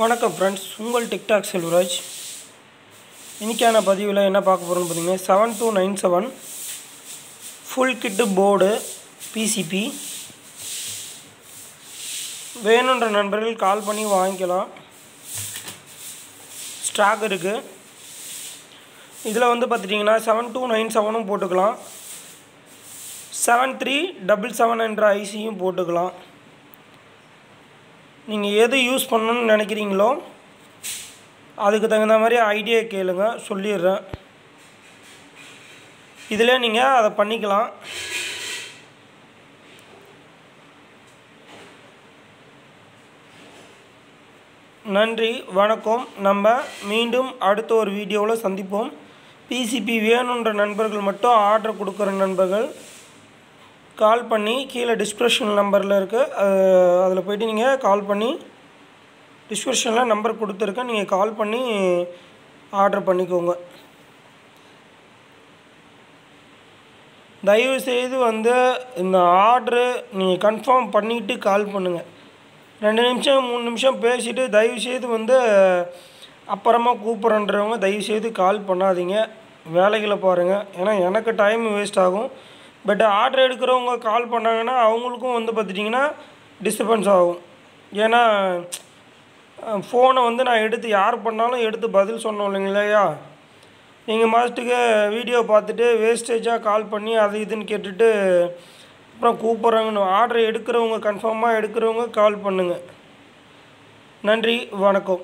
வணக்கம் ஃப்ரெண்ட்ஸ் உங்கள் டிக்டாக் செல்வராஜ். இன்றைக்கான பதிவில் என்ன பார்க்க போகிறோம்னு பார்த்தீங்கன்னா seven two nine seven full kit board PCB வேணுன்ற நண்பர்கள் கால் பண்ணி வாங்கிக்கலாம். ஸ்டாக் இருக்குது இதில் வந்து பார்த்துட்டிங்கன்னா செவன் டூ நைன் செவனும் போட்டுக்கலாம். செவன் த்ரீ டபுள் செவன் என்ற ஐசியும் போட்டுக்கலாம். நீங்கள் எது யூஸ் பண்ணணும்னு நினைக்கிறீங்களோ அதுக்கு தகுந்த மாதிரி ஐடியா கேளுங்க சொல்லிடுறேன். இதில் நீங்கள் அதை பண்ணிக்கலாம். நன்றி வணக்கம். நம்ம மீண்டும் அடுத்த ஒரு வீடியோவில் சந்திப்போம். பிசிபி வேணுன்ற நண்பர்கள் மட்டும் ஆர்டர் கொடுக்குற நண்பர்கள் கால் பண்ணி கீழே டிஸ்கிரிப்ஷன் நம்பரில் இருக்குது அதில் போய்ட்டு நீங்கள் கால் பண்ணி டிஸ்கிரிப்ஷனில் நம்பர் கொடுத்துருக்கேன் நீங்கள் கால் பண்ணி ஆர்டர் பண்ணிக்கோங்க. தயவுசெய்து வந்து இந்த ஆர்டரு நீங்கள் கன்ஃபார்ம் பண்ணிவிட்டு கால் பண்ணுங்கள் ரெண்டு நிமிஷம் மூணு நிமிஷம் பேசிவிட்டு தயவுசெய்து வந்து அப்புறமா கூப்பிட்றன்றவங்க தயவுசெய்து கால் பண்ணாதீங்க. வேலைகளை பாருங்கள் ஏன்னா எனக்கு டைம் வேஸ்ட் ஆகும். பட் ஆர்டர் எடுக்கிறவங்க கால் பண்ணாங்கன்னா அவங்களுக்கும் வந்து பார்த்துட்டிங்கன்னா டிஸ்டர்பன்ஸ் ஆகும். ஏன்னா ஃபோனை வந்து நான் எடுத்து யார் பண்ணாலும் எடுத்து பதில் சொன்னோம் இல்லைங்களையா நீங்கள் மாதத்துக்கு வீடியோ பார்த்துட்டு வேஸ்டேஜாக கால் பண்ணி அது இதுன்னு கேட்டுட்டு அப்புறம் கூப்பிட்றாங்கன்னு ஆர்டர் எடுக்கிறவங்க கன்ஃபார்மாக எடுக்கிறவங்க கால் பண்ணுங்கள் நன்றி வணக்கம்.